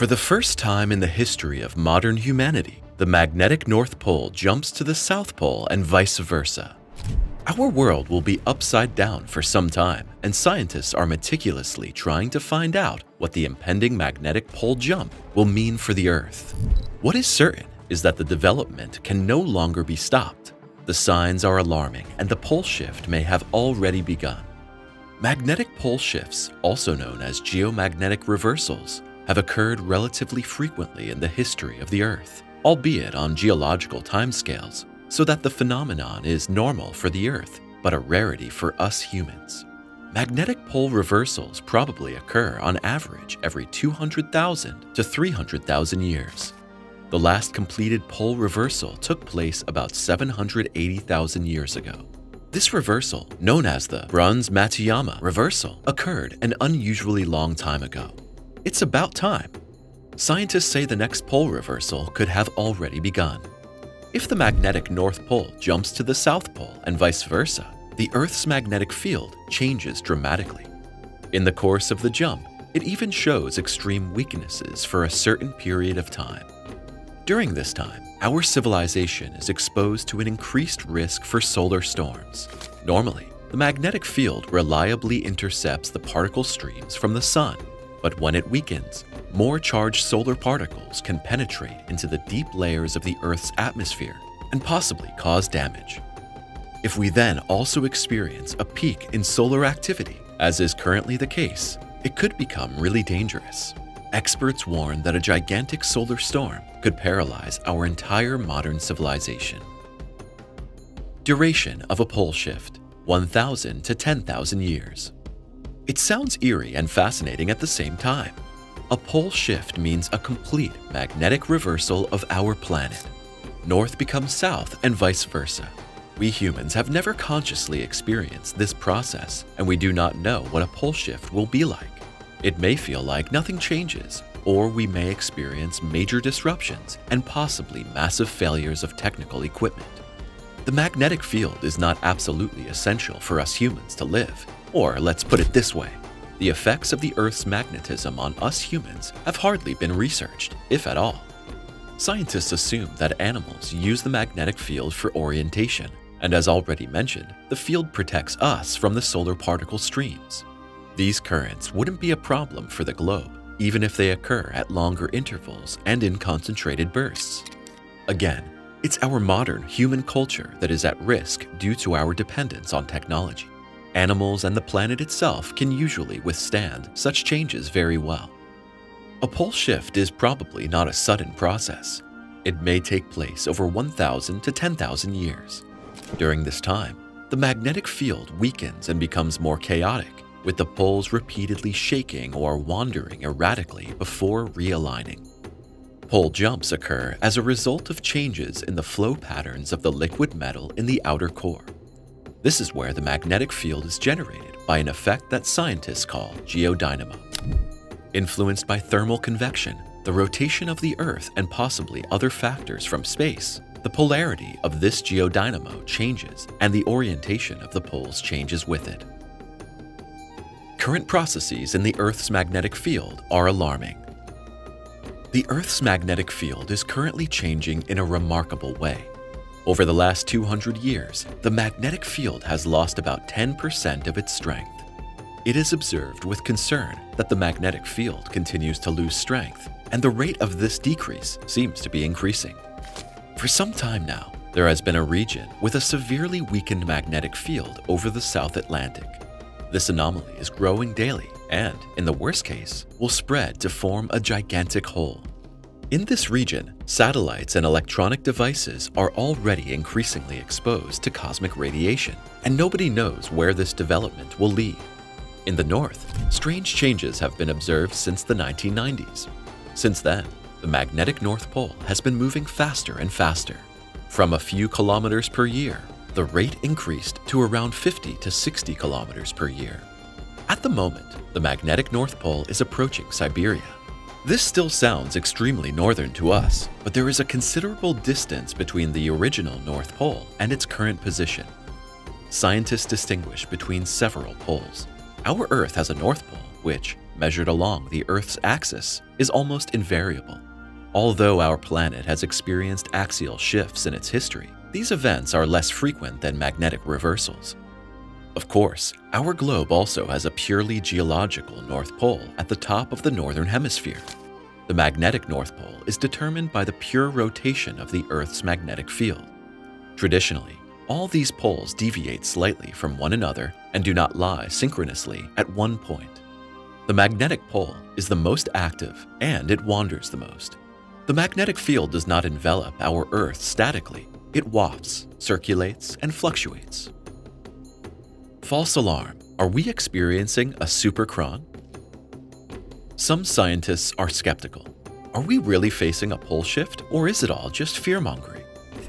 For the first time in the history of modern humanity, the magnetic North Pole jumps to the South Pole and vice versa. Our world will be upside down for some time, and scientists are meticulously trying to find out what the impending magnetic pole jump will mean for the Earth. What is certain is that the development can no longer be stopped. The signs are alarming, and the pole shift may have already begun. Magnetic pole shifts, also known as geomagnetic reversals, have occurred relatively frequently in the history of the Earth, albeit on geological timescales, so that the phenomenon is normal for the Earth, but a rarity for us humans. Magnetic pole reversals probably occur on average every 200,000 to 300,000 years. The last completed pole reversal took place about 780,000 years ago. This reversal, known as the Brunhes-Matuyama reversal, occurred an unusually long time ago. It's about time. Scientists say the next pole reversal could have already begun. If the magnetic North Pole jumps to the South Pole and vice versa, the Earth's magnetic field changes dramatically. In the course of the jump, it even shows extreme weaknesses for a certain period of time. During this time, our civilization is exposed to an increased risk for solar storms. Normally, the magnetic field reliably intercepts the particle streams from the sun but when it weakens, more charged solar particles can penetrate into the deep layers of the Earth's atmosphere and possibly cause damage. If we then also experience a peak in solar activity, as is currently the case, it could become really dangerous. Experts warn that a gigantic solar storm could paralyze our entire modern civilization. Duration of a pole shift 1,000 to 10,000 years. It sounds eerie and fascinating at the same time. A pole shift means a complete magnetic reversal of our planet. North becomes south and vice versa. We humans have never consciously experienced this process, and we do not know what a pole shift will be like. It may feel like nothing changes, or we may experience major disruptions and possibly massive failures of technical equipment. The magnetic field is not absolutely essential for us humans to live, or let's put it this way the effects of the Earth's magnetism on us humans have hardly been researched, if at all. Scientists assume that animals use the magnetic field for orientation, and as already mentioned, the field protects us from the solar particle streams. These currents wouldn't be a problem for the globe, even if they occur at longer intervals and in concentrated bursts. Again, it's our modern human culture that is at risk due to our dependence on technology. Animals and the planet itself can usually withstand such changes very well. A pole shift is probably not a sudden process. It may take place over 1,000 to 10,000 years. During this time, the magnetic field weakens and becomes more chaotic, with the poles repeatedly shaking or wandering erratically before realigning. Pole jumps occur as a result of changes in the flow patterns of the liquid metal in the outer core. This is where the magnetic field is generated by an effect that scientists call geodynamo. Influenced by thermal convection, the rotation of the Earth and possibly other factors from space, the polarity of this geodynamo changes and the orientation of the poles changes with it. Current processes in the Earth's magnetic field are alarming. The Earth's magnetic field is currently changing in a remarkable way. Over the last 200 years, the magnetic field has lost about 10% of its strength. It is observed with concern that the magnetic field continues to lose strength, and the rate of this decrease seems to be increasing. For some time now, there has been a region with a severely weakened magnetic field over the South Atlantic. This anomaly is growing daily and, in the worst case, will spread to form a gigantic hole. In this region, satellites and electronic devices are already increasingly exposed to cosmic radiation, and nobody knows where this development will lead. In the north, strange changes have been observed since the 1990s. Since then, the magnetic North Pole has been moving faster and faster. From a few kilometers per year, the rate increased to around 50 to 60 kilometers per year. At the moment, the magnetic North Pole is approaching Siberia, this still sounds extremely northern to us, but there is a considerable distance between the original North Pole and its current position. Scientists distinguish between several poles. Our Earth has a North Pole, which, measured along the Earth's axis, is almost invariable. Although our planet has experienced axial shifts in its history, these events are less frequent than magnetic reversals. Of course, our globe also has a purely geological North Pole at the top of the Northern Hemisphere. The magnetic North Pole is determined by the pure rotation of the Earth's magnetic field. Traditionally, all these poles deviate slightly from one another and do not lie synchronously at one point. The magnetic pole is the most active and it wanders the most. The magnetic field does not envelop our Earth statically, it wafts, circulates, and fluctuates. False alarm. Are we experiencing a superchron? Some scientists are skeptical. Are we really facing a pole shift, or is it all just fear-mongering?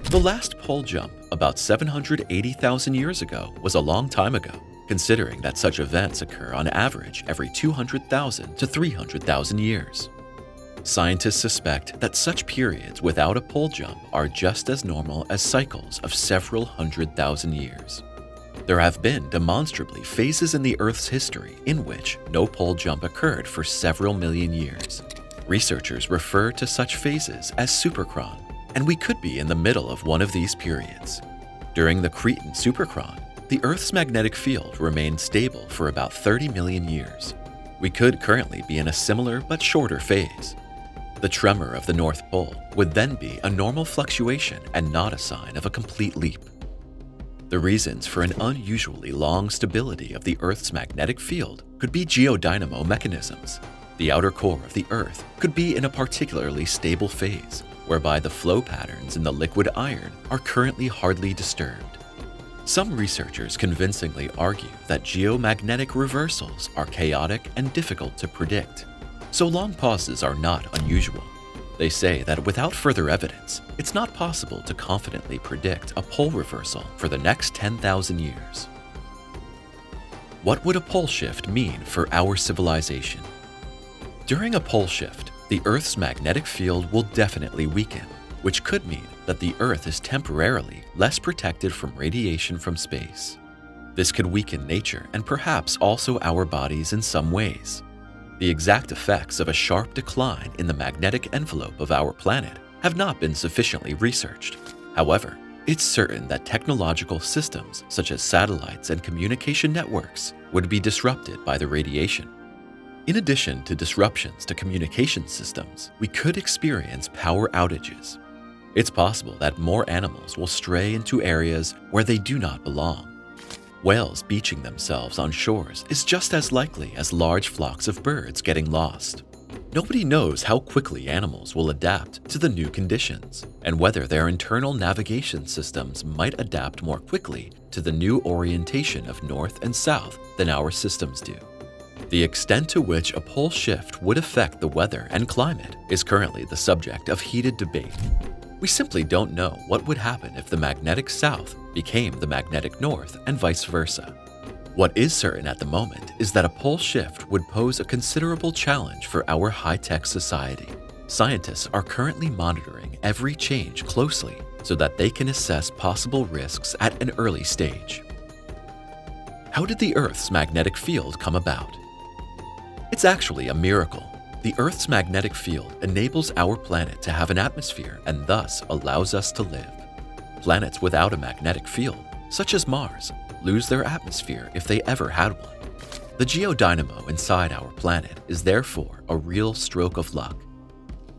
The last pole jump, about 780,000 years ago, was a long time ago, considering that such events occur on average every 200,000 to 300,000 years. Scientists suspect that such periods without a pole jump are just as normal as cycles of several hundred thousand years. There have been demonstrably phases in the Earth's history in which no pole jump occurred for several million years. Researchers refer to such phases as superchron, and we could be in the middle of one of these periods. During the Cretan superchron, the Earth's magnetic field remained stable for about 30 million years. We could currently be in a similar but shorter phase. The tremor of the North Pole would then be a normal fluctuation and not a sign of a complete leap. The reasons for an unusually long stability of the Earth's magnetic field could be geodynamo mechanisms. The outer core of the Earth could be in a particularly stable phase, whereby the flow patterns in the liquid iron are currently hardly disturbed. Some researchers convincingly argue that geomagnetic reversals are chaotic and difficult to predict, so long pauses are not unusual. They say that without further evidence, it's not possible to confidently predict a pole reversal for the next 10,000 years. What would a pole shift mean for our civilization? During a pole shift, the Earth's magnetic field will definitely weaken, which could mean that the Earth is temporarily less protected from radiation from space. This could weaken nature and perhaps also our bodies in some ways. The exact effects of a sharp decline in the magnetic envelope of our planet have not been sufficiently researched. However, it's certain that technological systems such as satellites and communication networks would be disrupted by the radiation. In addition to disruptions to communication systems, we could experience power outages. It's possible that more animals will stray into areas where they do not belong. Whales beaching themselves on shores is just as likely as large flocks of birds getting lost. Nobody knows how quickly animals will adapt to the new conditions, and whether their internal navigation systems might adapt more quickly to the new orientation of north and south than our systems do. The extent to which a pole shift would affect the weather and climate is currently the subject of heated debate. We simply don't know what would happen if the magnetic south became the magnetic north and vice versa. What is certain at the moment is that a pole shift would pose a considerable challenge for our high-tech society. Scientists are currently monitoring every change closely so that they can assess possible risks at an early stage. How did the Earth's magnetic field come about? It's actually a miracle. The Earth's magnetic field enables our planet to have an atmosphere and thus allows us to live. Planets without a magnetic field, such as Mars, lose their atmosphere if they ever had one. The geodynamo inside our planet is therefore a real stroke of luck.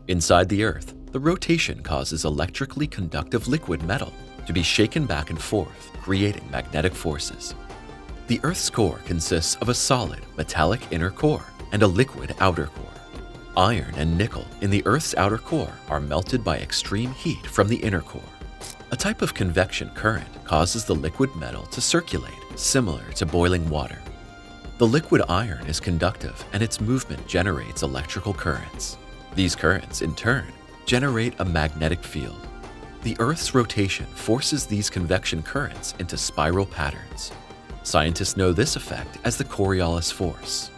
Inside the Earth, the rotation causes electrically conductive liquid metal to be shaken back and forth, creating magnetic forces. The Earth's core consists of a solid, metallic inner core and a liquid outer core. Iron and nickel in the Earth's outer core are melted by extreme heat from the inner core. A type of convection current causes the liquid metal to circulate, similar to boiling water. The liquid iron is conductive and its movement generates electrical currents. These currents, in turn, generate a magnetic field. The Earth's rotation forces these convection currents into spiral patterns. Scientists know this effect as the Coriolis force.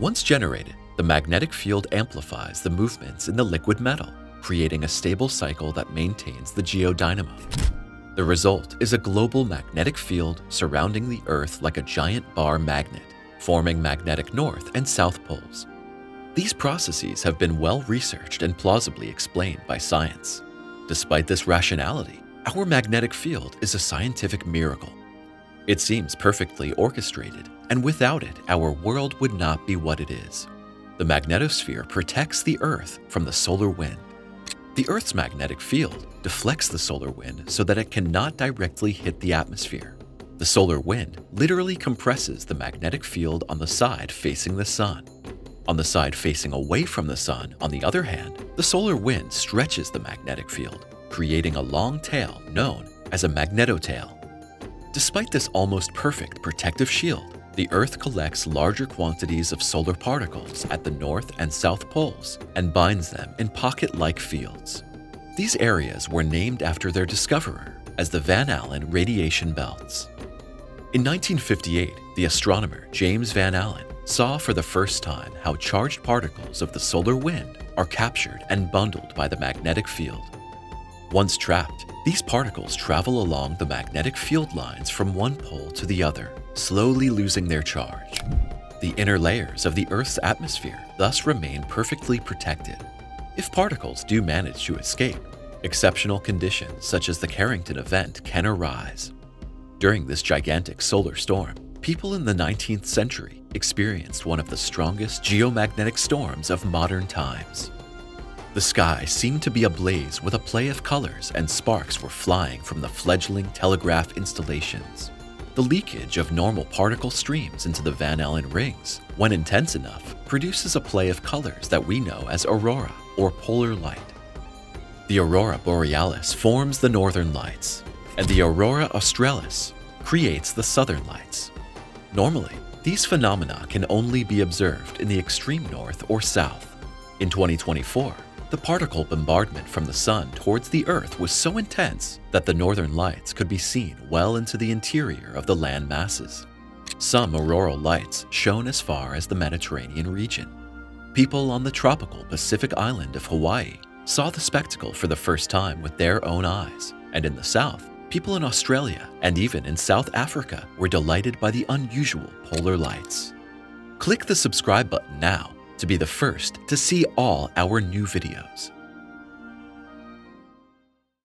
Once generated, the magnetic field amplifies the movements in the liquid metal, creating a stable cycle that maintains the geodynamo. The result is a global magnetic field surrounding the Earth like a giant bar magnet. forming magnetic north and south poles. These processes have been well researched and plausibly explained by science. Despite this rationality, our magnetic field is a scientific miracle. It seems perfectly orchestrated, and without it, our world would not be what it is. The magnetosphere protects the Earth from the solar wind. The Earth's magnetic field deflects the solar wind so that it cannot directly hit the atmosphere. The solar wind literally compresses the magnetic field on the side facing the sun. On the side facing away from the sun, on the other hand, the solar wind stretches the magnetic field, creating a long tail known as a magnetotail. Despite this almost perfect protective shield, the Earth collects larger quantities of solar particles at the north and south poles and binds them in pocket-like fields. These areas were named after their discoverer as the Van Allen radiation belts. In 1958, the astronomer James Van Allen saw for the first time how charged particles of the solar wind are captured and bundled by the magnetic field. Once trapped, these particles travel along the magnetic field lines from one pole to the other, slowly losing their charge. The inner layers of the Earth's atmosphere thus remain perfectly protected. If particles do manage to escape, exceptional conditions such as the Carrington event can arise. During this gigantic solar storm, people in the 19th century experienced one of the strongest geomagnetic storms of modern times. The sky seemed to be ablaze with a play of colors and sparks were flying from the fledgling telegraph installations. The leakage of normal particle streams into the Van Allen rings, when intense enough, produces a play of colors that we know as aurora or polar light. The aurora borealis forms the northern lights, and the aurora australis creates the southern lights. Normally, these phenomena can only be observed in the extreme north or south. In 2024, the particle bombardment from the sun towards the Earth was so intense that the northern lights could be seen well into the interior of the land masses. Some auroral lights shone as far as the Mediterranean region. People on the tropical Pacific island of Hawaii saw the spectacle for the first time with their own eyes, and in the south, people in Australia and even in South Africa were delighted by the unusual polar lights. Click the subscribe button now to be the first to see all our new videos.